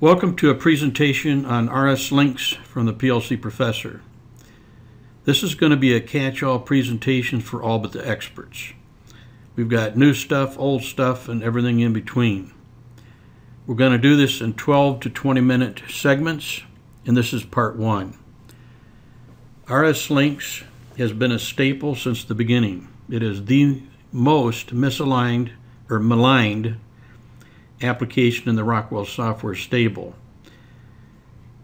Welcome to a presentation on RSLinx from the PLC Professor. This is going to be a catch-all presentation for all but the experts. We've got new stuff, old stuff, and everything in between. We're going to do this in 12 to 20 minute segments, and this is part one. RSLinx has been a staple since the beginning. It is the most misaligned or maligned application in the Rockwell software stable.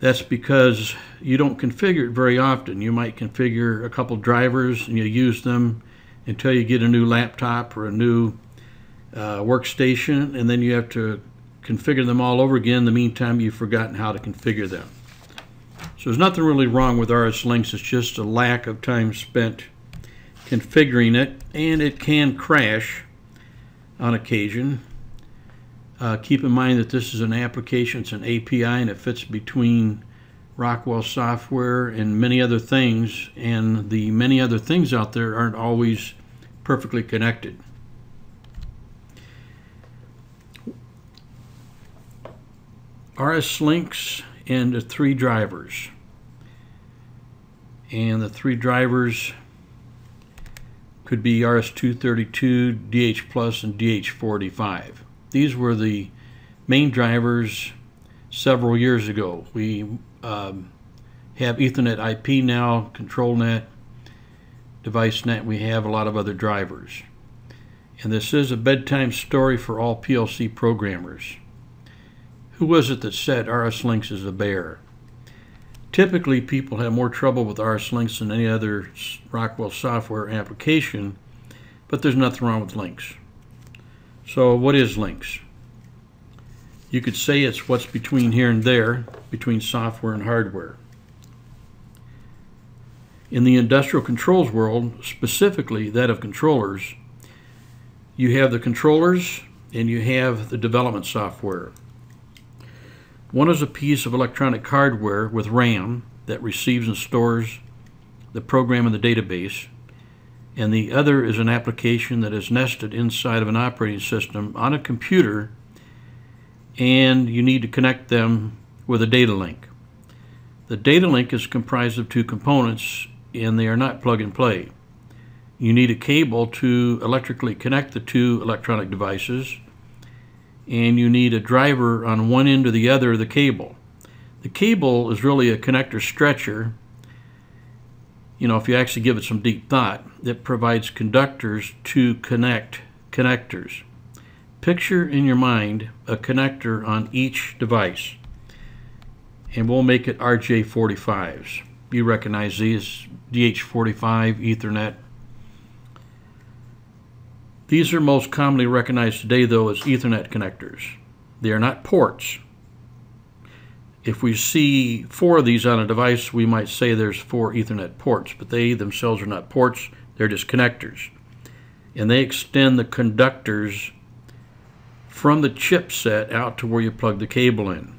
That's because you don't configure it very often. You might configure a couple drivers and you use them until you get a new laptop or a new uh, workstation, and then you have to configure them all over again. In the meantime, you've forgotten how to configure them. So there's nothing really wrong with RSLinx. It's just a lack of time spent configuring it, and it can crash on occasion. Uh, keep in mind that this is an application, it's an API, and it fits between Rockwell software and many other things, and the many other things out there aren't always perfectly connected. RSLinx and the three drivers. And the three drivers could be RS-232, DH Plus, and DH-45. These were the main drivers several years ago. We um, have Ethernet IP now, ControlNet, DeviceNet. We have a lot of other drivers. And this is a bedtime story for all PLC programmers. Who was it that said RSLinx is a bear? Typically, people have more trouble with RSLinx than any other Rockwell software application, but there's nothing wrong with Linx. So what is Linx? You could say it's what's between here and there, between software and hardware. In the industrial controls world, specifically that of controllers, you have the controllers and you have the development software. One is a piece of electronic hardware with RAM that receives and stores the program in the database and the other is an application that is nested inside of an operating system on a computer and you need to connect them with a data link. The data link is comprised of two components and they are not plug and play. You need a cable to electrically connect the two electronic devices and you need a driver on one end or the other of the cable. The cable is really a connector stretcher you know, if you actually give it some deep thought, it provides conductors to connect connectors. Picture in your mind a connector on each device, and we'll make it RJ45s. You recognize these DH45, Ethernet. These are most commonly recognized today, though, as Ethernet connectors. They are not ports if we see four of these on a device, we might say there's four Ethernet ports, but they themselves are not ports, they're just connectors. And they extend the conductors from the chipset out to where you plug the cable in.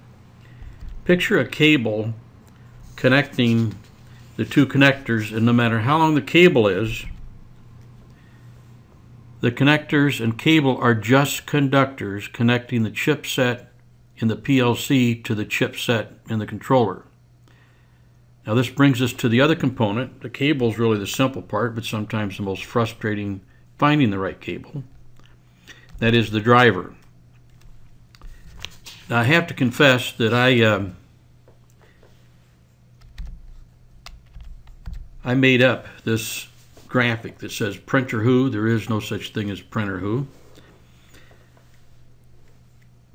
Picture a cable connecting the two connectors, and no matter how long the cable is, the connectors and cable are just conductors connecting the chipset in the PLC to the chipset in the controller. Now this brings us to the other component. The cable is really the simple part, but sometimes the most frustrating finding the right cable. That is the driver. Now I have to confess that I uh, I made up this graphic that says printer who. There is no such thing as printer who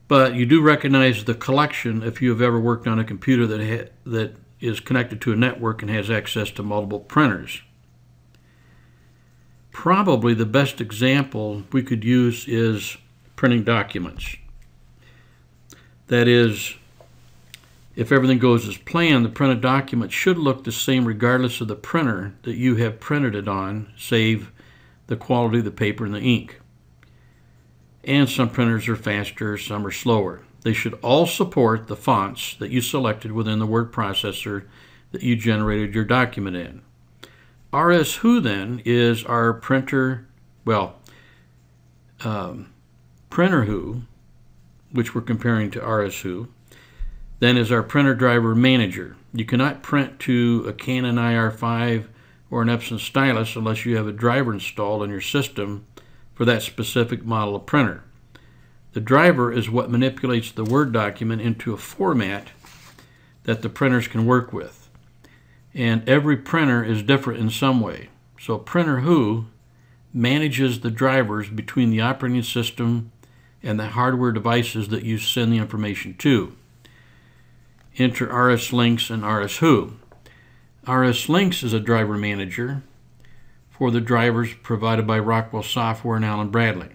but you do recognize the collection if you have ever worked on a computer that that is connected to a network and has access to multiple printers. Probably the best example we could use is printing documents. That is, if everything goes as planned, the printed document should look the same regardless of the printer that you have printed it on, save the quality of the paper and the ink and some printers are faster, some are slower. They should all support the fonts that you selected within the word processor that you generated your document in. RS Who then is our printer, well, um, printer Who, which we're comparing to RS Who. then is our printer driver manager. You cannot print to a Canon IR5 or an Epson stylus unless you have a driver installed on your system for that specific model of printer. The driver is what manipulates the Word document into a format that the printers can work with. And every printer is different in some way. So Printer Who manages the drivers between the operating system and the hardware devices that you send the information to. Enter RSLinx and RS Who. RSLinx is a driver manager for the drivers provided by Rockwell Software and Allen Bradley.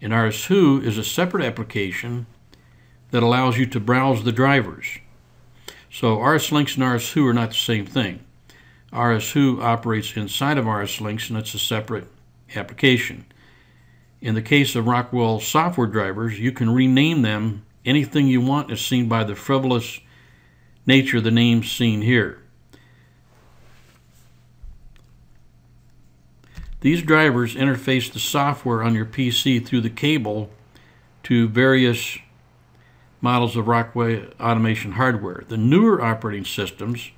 And RS Who is a separate application that allows you to browse the drivers. So RSLinx and RS Who are not the same thing. RS Who operates inside of RSLinx and it's a separate application. In the case of Rockwell software drivers, you can rename them anything you want as seen by the frivolous nature of the names seen here. These drivers interface the software on your PC through the cable to various models of Rockwell automation hardware. The newer operating systems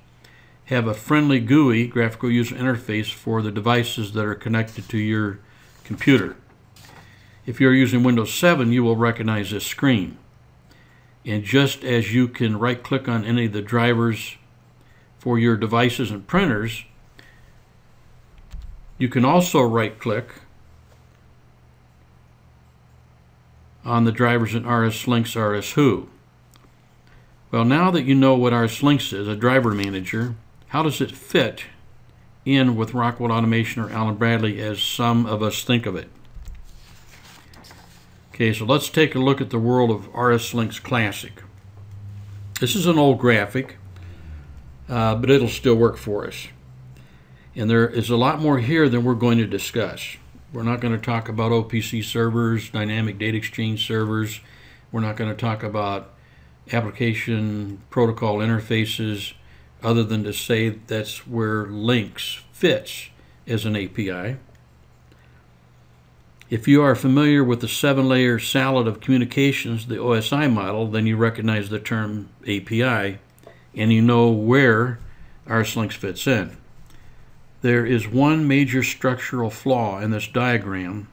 have a friendly GUI, graphical user interface, for the devices that are connected to your computer. If you're using Windows 7, you will recognize this screen. And just as you can right click on any of the drivers for your devices and printers, you can also right click on the drivers in RSLinx RS Who. Well, now that you know what RSLinx is, a driver manager, how does it fit in with Rockwell Automation or Allen Bradley as some of us think of it? Okay, so let's take a look at the world of RSLinx Classic. This is an old graphic, uh, but it'll still work for us. And there is a lot more here than we're going to discuss. We're not going to talk about OPC servers, dynamic data exchange servers. We're not going to talk about application protocol interfaces other than to say that's where Linx fits as an API. If you are familiar with the seven-layer salad of communications, the OSI model, then you recognize the term API and you know where RSLinx fits in. There is one major structural flaw in this diagram,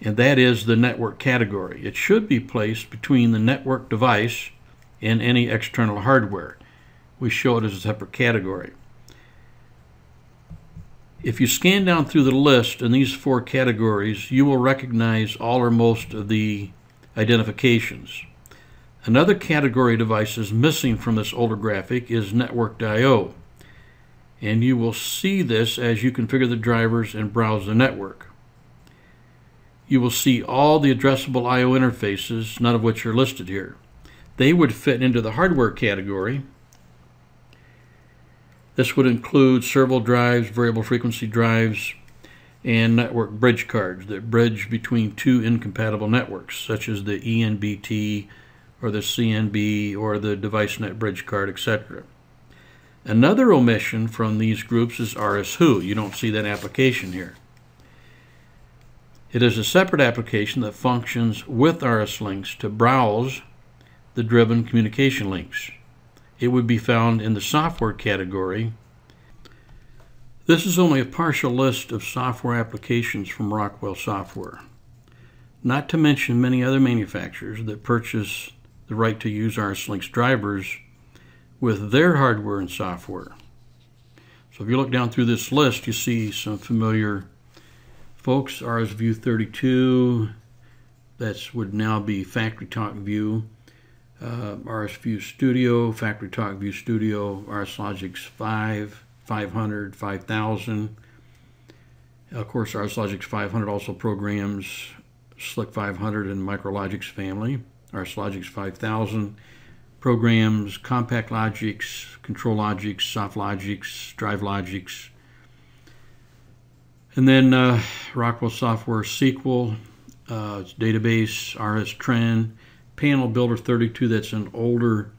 and that is the network category. It should be placed between the network device and any external hardware. We show it as a separate category. If you scan down through the list in these four categories, you will recognize all or most of the identifications. Another category of devices missing from this older graphic is networked I.O and you will see this as you configure the drivers and browse the network. You will see all the addressable I.O. interfaces, none of which are listed here. They would fit into the hardware category. This would include servo drives, variable frequency drives, and network bridge cards that bridge between two incompatible networks, such as the ENBT or the CNB or the DeviceNet bridge card, etc. Another omission from these groups is RSWho. You don't see that application here. It is a separate application that functions with RSLinx to browse the driven communication links. It would be found in the software category. This is only a partial list of software applications from Rockwell Software, not to mention many other manufacturers that purchase the right to use RSLinx drivers with their hardware and software. So if you look down through this list, you see some familiar folks. RSView 32, that would now be Factory Talk View. Uh, RSView Studio, Factory Talk View Studio, RSLogix 5, 500, 5000. Of course, RSLogix 500 also programs SLC 500 and MicroLogix family. RSLogix 5000 programs, CompactLogix, control logics, SoftLogix, drive logics. and then uh, Rockwell Software SQL, uh, database, RS Trend, Panel Builder 32, that's an older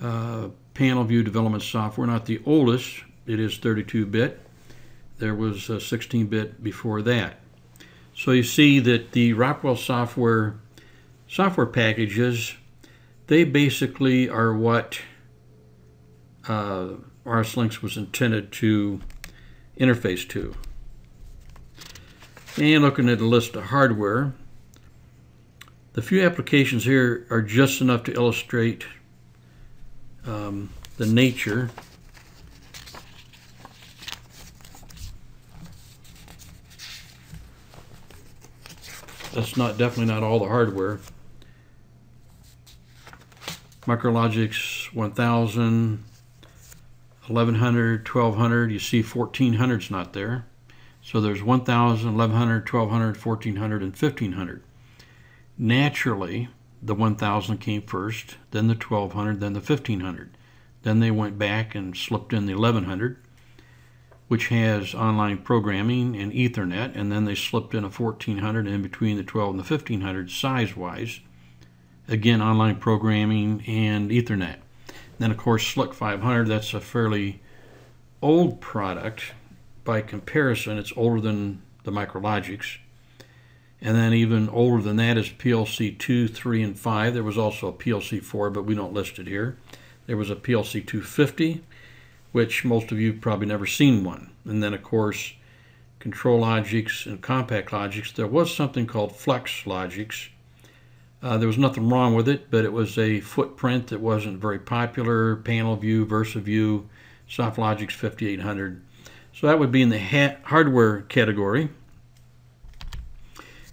uh, panel view development software, not the oldest, it is 32-bit. There was 16-bit before that. So you see that the Rockwell software software packages they basically are what uh, RSLinx was intended to interface to. And looking at a list of hardware, the few applications here are just enough to illustrate um, the nature that's not definitely not all the hardware. Micrologix 1000, 1100, 1200. You see 1400's not there. So there's 1000, 1100, 1200, 1400, and 1500. Naturally, the 1000 came first, then the 1200, then the 1500. Then they went back and slipped in the 1100 which has online programming and Ethernet, and then they slipped in a 1400 in between the 12 and the 1500 size-wise. Again, online programming and Ethernet. Then, of course, SLC 500, that's a fairly old product. By comparison, it's older than the Micrologix. And then even older than that is PLC 2, 3, and 5. There was also a PLC 4, but we don't list it here. There was a PLC 250 which most of you probably never seen one. And then, of course, ControlLogix and CompactLogix. There was something called FlexLogix. Uh, there was nothing wrong with it, but it was a footprint that wasn't very popular. Panel View, Versa VersaView, SoftLogix 5800. So that would be in the hardware category.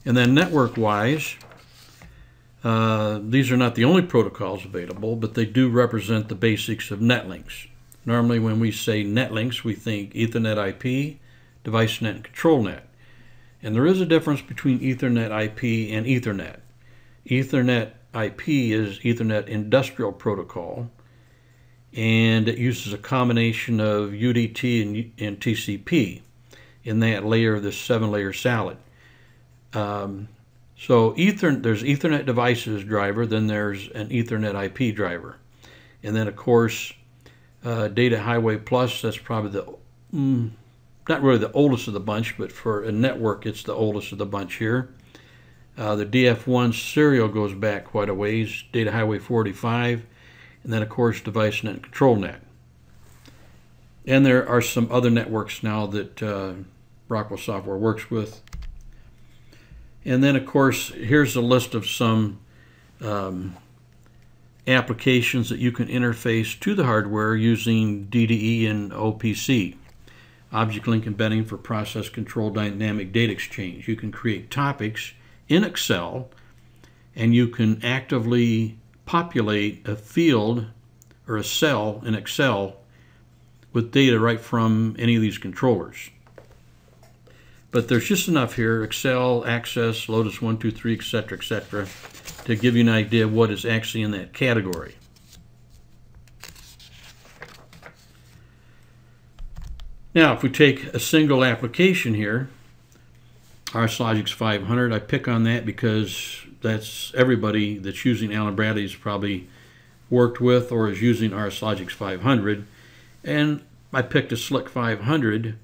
And then network-wise, uh, these are not the only protocols available, but they do represent the basics of NetLinx. Normally when we say NetLinx, we think Ethernet IP, DeviceNet, and ControlNet. And there is a difference between Ethernet IP and Ethernet. Ethernet IP is Ethernet Industrial Protocol, and it uses a combination of UDP and, and TCP in that layer of this seven-layer salad. Um, so there's Ethernet devices driver, then there's an Ethernet IP driver. And then, of course, uh, Data Highway Plus, that's probably the, mm, not really the oldest of the bunch, but for a network, it's the oldest of the bunch here. Uh, the DF1 serial goes back quite a ways, Data Highway 45, and then of course DeviceNet and ControlNet. And there are some other networks now that uh, Rockwell Software works with. And then of course, here's a list of some um, applications that you can interface to the hardware using DDE and OPC. Object link embedding for process control dynamic data exchange. You can create topics in Excel and you can actively populate a field or a cell in Excel with data right from any of these controllers. But there's just enough here, Excel, Access, Lotus 123, etc., etc., to give you an idea of what is actually in that category. Now, if we take a single application here, RSLogix 500, I pick on that because that's everybody that's using Allen Bradley's probably worked with or is using RSLogix 500. And I picked a Slick 500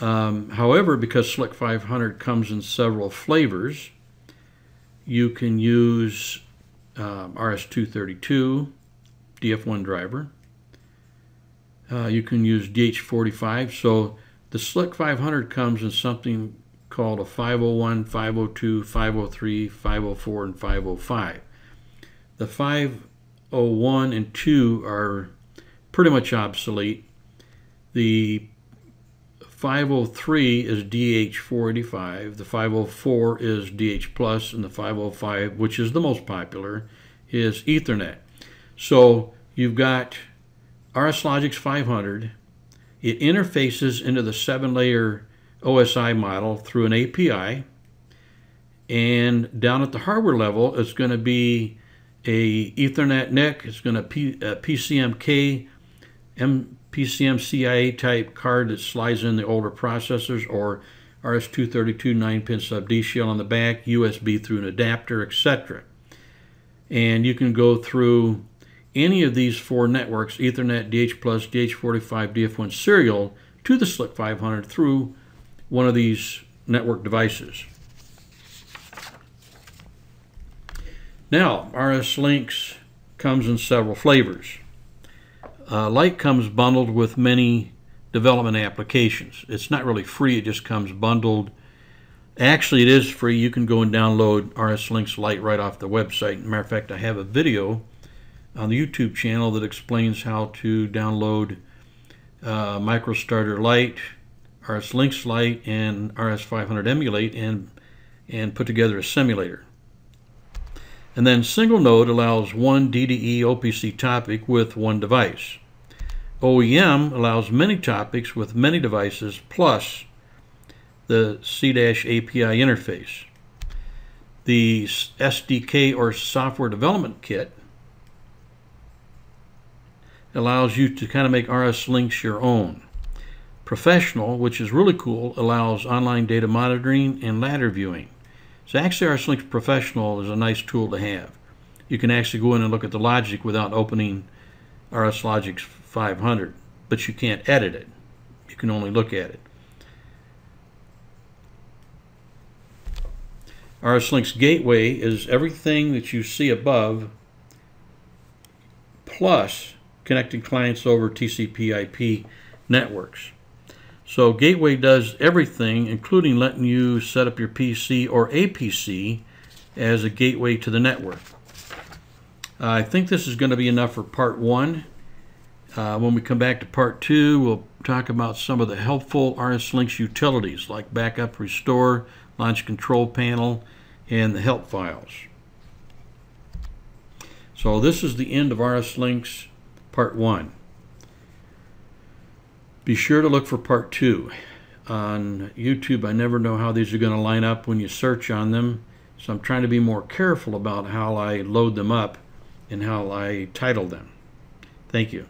um, however, because Slick 500 comes in several flavors, you can use um, RS232 DF1 driver. Uh, you can use DH45. So the Slick 500 comes in something called a 501, 502, 503, 504, and 505. The 501 and 2 are pretty much obsolete. The 503 is DH485, the 504 is DH Plus, and the 505, which is the most popular, is Ethernet. So you've got RS RSLogix 500. It interfaces into the seven-layer OSI model through an API. And down at the hardware level, it's going to be a Ethernet NIC. It's going to be a PCMK M PCM CIA type card that slides in the older processors or RS-232 9-pin sub-D shell on the back, USB through an adapter, etc. And you can go through any of these four networks, Ethernet, DH+, DH45, DF1 serial, to the SLC 500 through one of these network devices. Now, RSLinx comes in several flavors. Uh, comes bundled with many development applications. It's not really free, it just comes bundled. Actually, it is free. You can go and download RSLinx Lite right off the website. Matter of fact, I have a video on the YouTube channel that explains how to download uh, MicroStarter Lite, RSLinx Lite, and RS500 Emulate and, and put together a simulator. And then single node allows one DDE OPC topic with one device. OEM allows many topics with many devices plus the C-API interface. The SDK or software development kit allows you to kind of make RSLinx your own. Professional, which is really cool, allows online data monitoring and ladder viewing. So actually RSLinx Professional is a nice tool to have. You can actually go in and look at the logic without opening RS Logix 500, but you can't edit it. You can only look at it. RSLinx Gateway is everything that you see above plus connecting clients over TCP IP networks. So Gateway does everything, including letting you set up your PC or APC as a gateway to the network. I think this is going to be enough for part one. Uh, when we come back to part two, we'll talk about some of the helpful RSLinx utilities like backup, restore, launch control panel, and the help files. So this is the end of RSLinx part one. Be sure to look for part two. On YouTube, I never know how these are going to line up when you search on them, so I'm trying to be more careful about how I load them up and how I title them. Thank you.